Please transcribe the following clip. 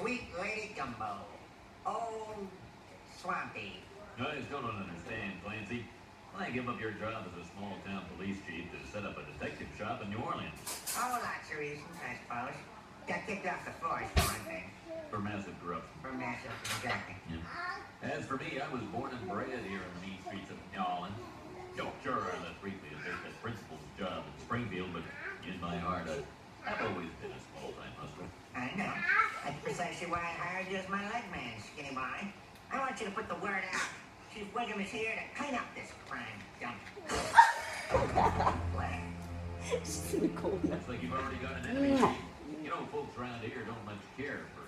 Sweet Lady Gumbo. Old Swampy. I still don't understand, Clancy. Why give up your job as a small town police chief to set up a detective shop in New Orleans? Oh, lots of reasons, I suppose. Got kicked off the force, for one thing. For massive corruption. For massive, exactly. Yeah. As for me, I was born and bred here in the mean streets of New Orleans. Oh, sure, I left briefly to take that principal's job in Springfield, but in my heart, I, I've always been a small-time hustler. I know. That's precisely why I hired you as my leg man, skinny boy. I want you to put the word out. Chief Wiggum is here to clean up this crime dump. Well, She's in the cold now. Looks like you've already got an enemy. You know, folks around here don't much care for